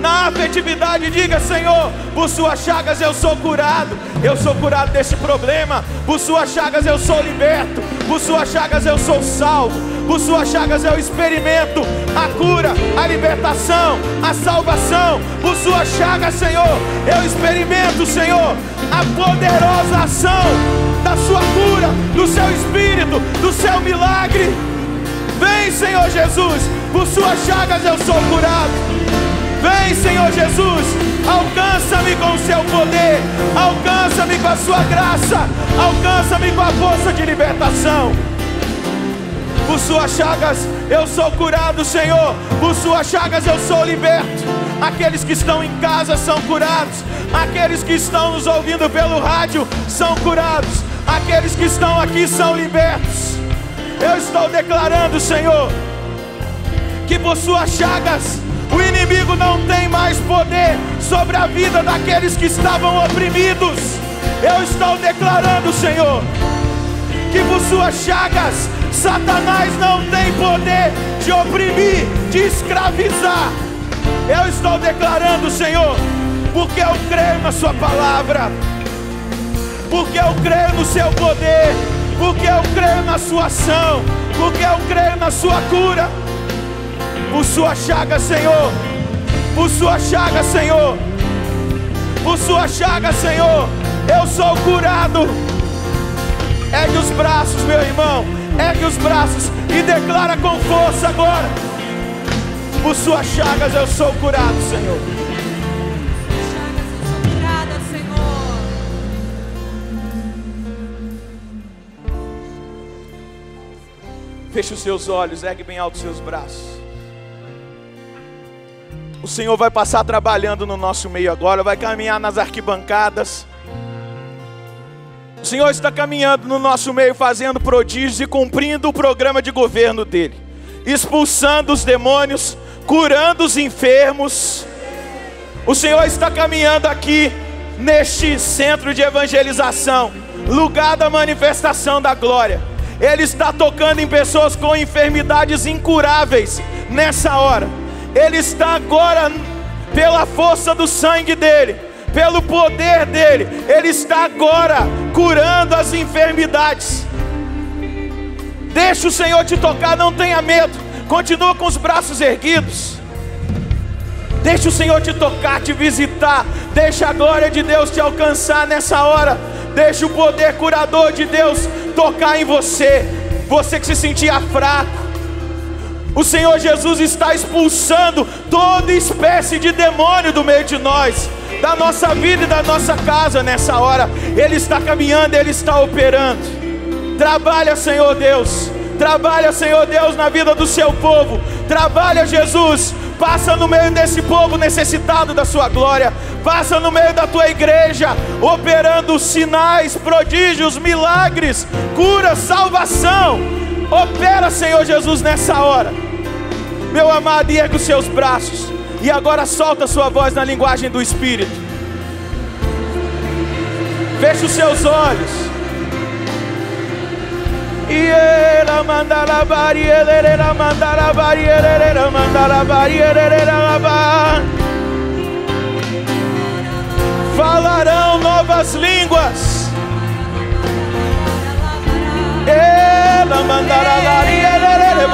na afetividade, diga: Senhor, por suas chagas eu sou curado, eu sou curado desse problema, por suas chagas eu sou liberto, por suas chagas eu sou salvo, por suas chagas eu experimento a cura, a libertação, a salvação, por suas chagas, Senhor, eu experimento, Senhor, a poderosa ação da sua cura, do seu espírito, do seu milagre. Vem, Senhor Jesus, por suas chagas eu sou curado. Vem, Senhor Jesus, alcança-me com o seu poder, alcança-me com a sua graça, alcança-me com a força de libertação. Por suas chagas eu sou curado, Senhor. Por suas chagas eu sou liberto. Aqueles que estão em casa são curados. Aqueles que estão nos ouvindo pelo rádio são curados. Aqueles que estão aqui são libertos. Eu estou declarando, Senhor, que por suas chagas inimigo não tem mais poder sobre a vida daqueles que estavam oprimidos. Eu estou declarando, Senhor, que por suas chagas, Satanás não tem poder de oprimir, de escravizar. Eu estou declarando, Senhor, porque eu creio na Sua palavra, porque eu creio no Seu poder, porque eu creio na Sua ação, porque eu creio na Sua cura por sua chaga, Senhor, por sua chaga, Senhor, por sua chaga, Senhor, eu sou curado. Ergue os braços, meu irmão, ergue os braços e declara com força agora: por suas chagas eu sou curado, Senhor. Feche os seus olhos, ergue bem alto os seus braços. O Senhor vai passar trabalhando no nosso meio agora, vai caminhar nas arquibancadas. O Senhor está caminhando no nosso meio, fazendo prodígios e cumprindo o programa de governo dele, expulsando os demônios, curando os enfermos. O Senhor está caminhando aqui neste centro de evangelização, lugar da manifestação da glória. Ele está tocando em pessoas com enfermidades incuráveis nessa hora. Ele está agora, pela força do sangue dele, pelo poder dele, Ele está agora curando as enfermidades. Deixa o Senhor te tocar, não tenha medo, continua com os braços erguidos. Deixa o Senhor te tocar, te visitar. Deixa a glória de Deus te alcançar nessa hora. Deixa o poder curador de Deus tocar em você. Você que se sentia fraco, o Senhor Jesus está expulsando toda espécie de demônio do meio de nós, da nossa vida e da nossa casa nessa hora. Ele está caminhando, ele está operando. Trabalha, Senhor Deus. Trabalha, Senhor Deus, na vida do seu povo. Trabalha, Jesus. Passa no meio desse povo necessitado da sua glória. Passa no meio da tua igreja, operando sinais, prodígios, milagres, cura, salvação. Opera, Senhor Jesus, nessa hora. Meu amado, ergue os seus braços. E agora solta a sua voz na linguagem do Espírito. Feche os seus olhos. E Falarão novas línguas da é, é, é,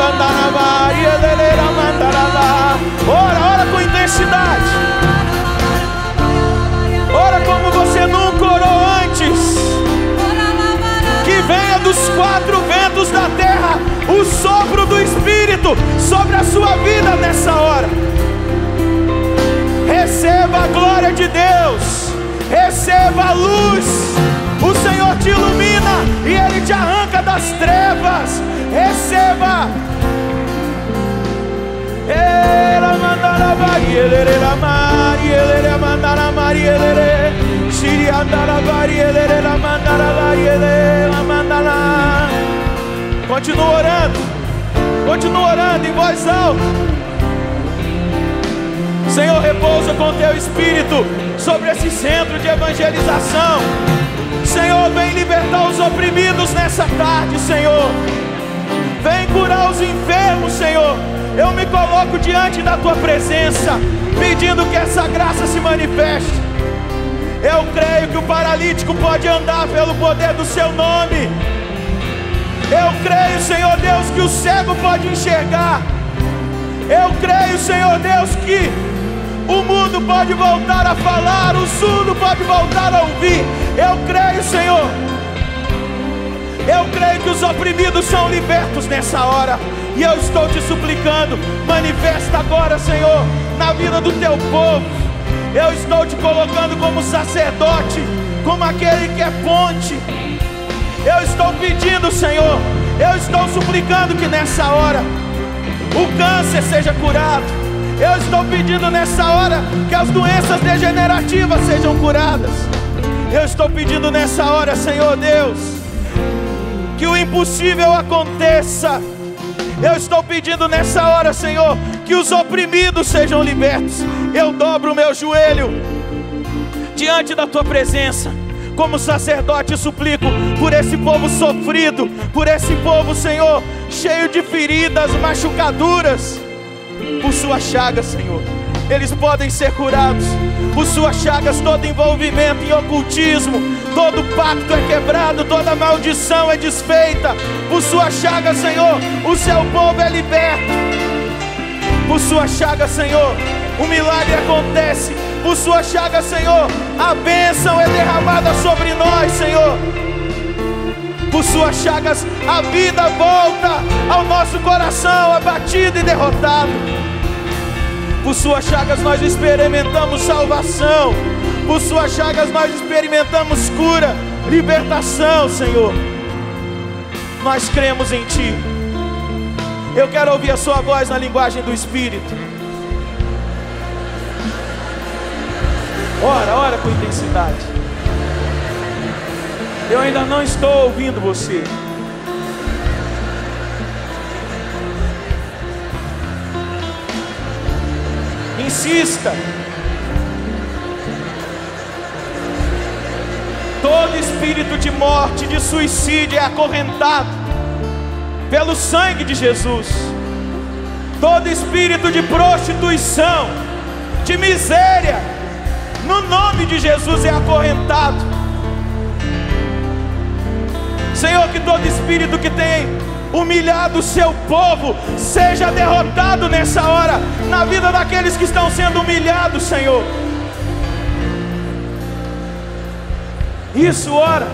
Ora, ora com intensidade. Ora como você nunca orou antes. Que venha dos quatro ventos da terra o sopro do Espírito sobre a sua vida nessa hora. Receba a glória de Deus. Receba a luz. O Senhor te ilumina e Ele te arranca das trevas. Receba. Ela mandará marielere marielere mandará marielere Shiri andará marielere mandará marielere mandará Continua orando Continua orando em voz alta Senhor, repousa com teu espírito sobre esse centro de evangelização. Senhor, vem libertar os oprimidos nessa tarde, Senhor. Vem curar os enfermos, Senhor. Eu me coloco diante da tua presença, pedindo que essa graça se manifeste. Eu creio que o paralítico pode andar pelo poder do seu nome. Eu creio, Senhor Deus, que o cego pode enxergar. Eu creio, Senhor Deus, que o mundo pode voltar a falar, o surdo pode voltar a ouvir. Eu creio, Senhor. Eu creio que os oprimidos são libertos nessa hora. E eu estou te suplicando, manifesta agora, Senhor, na vida do teu povo. Eu estou te colocando como sacerdote, como aquele que é ponte. Eu estou pedindo, Senhor, eu estou suplicando que nessa hora o câncer seja curado. Eu estou pedindo nessa hora que as doenças degenerativas sejam curadas. Eu estou pedindo nessa hora, Senhor Deus, que o impossível aconteça. Eu estou pedindo nessa hora, Senhor, que os oprimidos sejam libertos. Eu dobro o meu joelho diante da tua presença. Como sacerdote, suplico por esse povo sofrido, por esse povo, Senhor, cheio de feridas, machucaduras. Por suas chagas, Senhor, eles podem ser curados. Por suas chagas, todo envolvimento em ocultismo, todo pacto é quebrado, toda maldição é desfeita. Por suas chagas, Senhor, o seu povo é liberto. Por suas chagas, Senhor, o milagre acontece. Por suas chagas, Senhor, a bênção é derramada sobre nós, Senhor. Por suas chagas, a vida volta ao nosso coração abatido e derrotado. Por suas chagas, nós experimentamos salvação. Por suas chagas, nós experimentamos cura, libertação, Senhor. Nós cremos em Ti. Eu quero ouvir a Sua voz na linguagem do Espírito. Ora, ora com intensidade. Eu ainda não estou ouvindo você. Insista. Todo espírito de morte, de suicídio é acorrentado pelo sangue de Jesus. Todo espírito de prostituição, de miséria, no nome de Jesus é acorrentado. Senhor, que todo espírito que tem humilhado o seu povo seja derrotado nessa hora, na vida daqueles que estão sendo humilhados, Senhor. Isso, ora.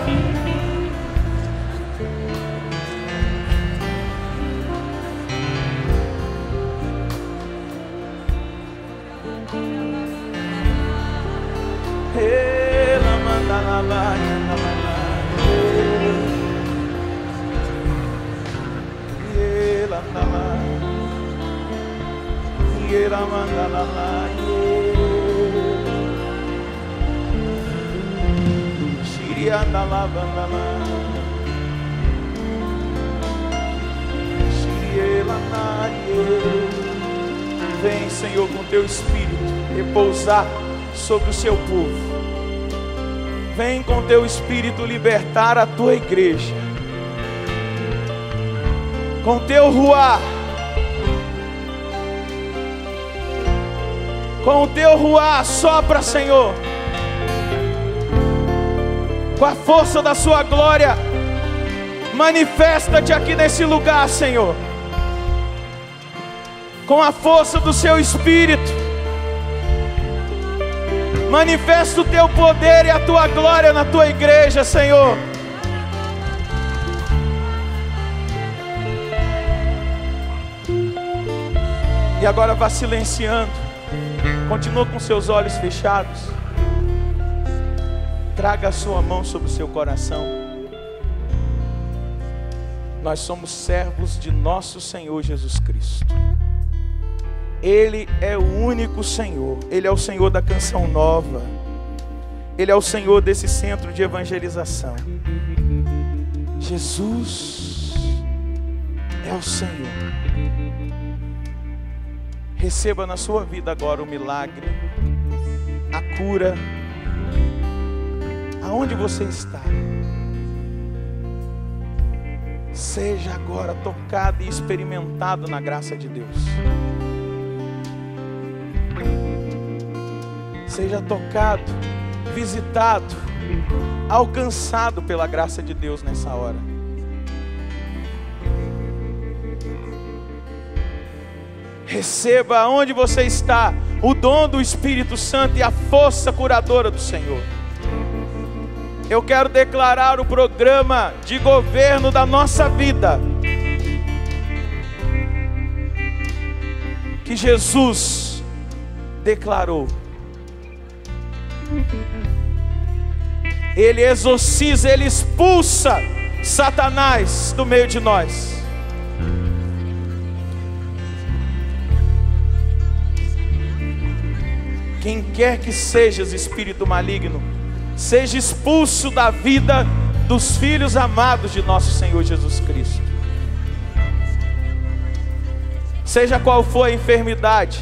Ela manda na Vem, Senhor, com teu espírito repousar sobre o seu povo. Vem com teu espírito libertar a tua igreja. Com teu ruar. Com o teu ruar, sopra, Senhor. Com a força da sua glória, manifesta-te aqui nesse lugar, Senhor. com a força do seu espírito. Manifesta o teu poder e a tua glória na tua igreja, Senhor. E agora vá silenciando. Continua com seus olhos fechados. Traga a sua mão sobre o seu coração. Nós somos servos de nosso Senhor Jesus Cristo. Ele é o único Senhor. Ele é o Senhor da canção nova. Ele é o Senhor desse centro de evangelização. Jesus é o Senhor. Receba na sua vida agora o milagre, a cura, aonde você está. Seja agora tocado e experimentado na graça de Deus. Seja tocado, visitado, alcançado pela graça de Deus nessa hora. Receba onde você está o dom do Espírito Santo e a força curadora do Senhor. Eu quero declarar o programa de governo da nossa vida. Que Jesus declarou. Ele exorciza, ele expulsa Satanás do meio de nós. Quem quer que sejas espírito maligno, seja expulso da vida dos filhos amados de nosso Senhor Jesus Cristo. Seja qual for a enfermidade,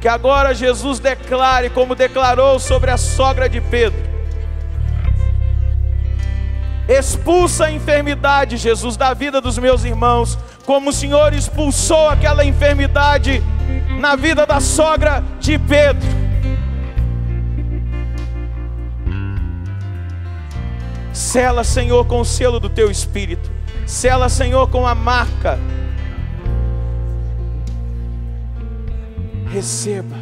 que agora Jesus declare, como declarou sobre a sogra de Pedro. Expulsa a enfermidade, Jesus, da vida dos meus irmãos, como o Senhor expulsou aquela enfermidade na vida da sogra de Pedro. Sela, Senhor, com o selo do teu espírito. Sela, Senhor, com a marca. Receba.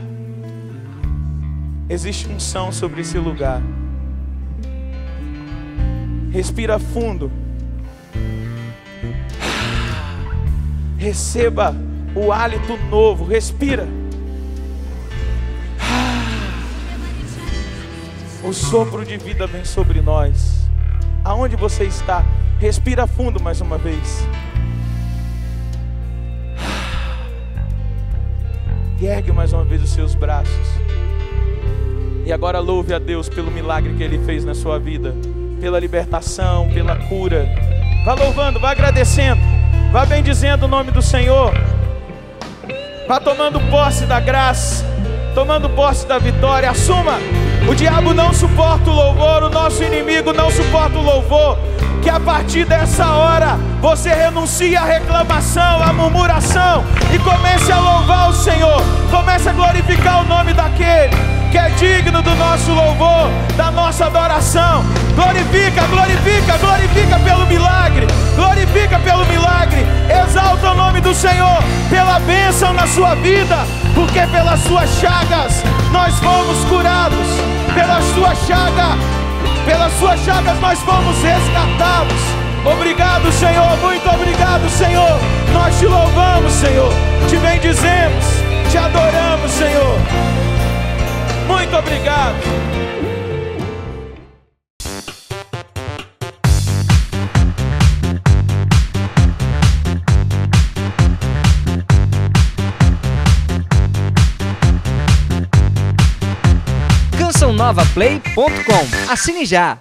Existe unção sobre esse lugar. Respira fundo. Receba o hálito novo. Respira. O sopro de vida vem sobre nós aonde você está, respira fundo mais uma vez. E ergue mais uma vez os seus braços. E agora louve a Deus pelo milagre que Ele fez na sua vida, pela libertação, pela cura. Vá louvando, vá agradecendo, vá bendizendo o nome do Senhor. Vá tomando posse da graça, tomando posse da vitória. Assuma o diabo não suporta o louvor, o nosso inimigo não suporta o louvor. Que a partir dessa hora você renuncie à reclamação, à murmuração e comece a louvar o Senhor. Comece a glorificar o nome daquele que é digno do nosso louvor, da nossa adoração. Glorifica, glorifica, glorifica pelo milagre, glorifica pelo milagre. Exalta o nome do Senhor pela bênção na sua vida, porque pelas suas chagas nós fomos curados, pelas suas chagas, pelas suas chagas nós fomos resgatados. Obrigado, Senhor, muito obrigado, Senhor. Nós te louvamos, Senhor, te bendizemos, te adoramos, Senhor. Muito obrigado. cançãonovaplay.com. Assine já!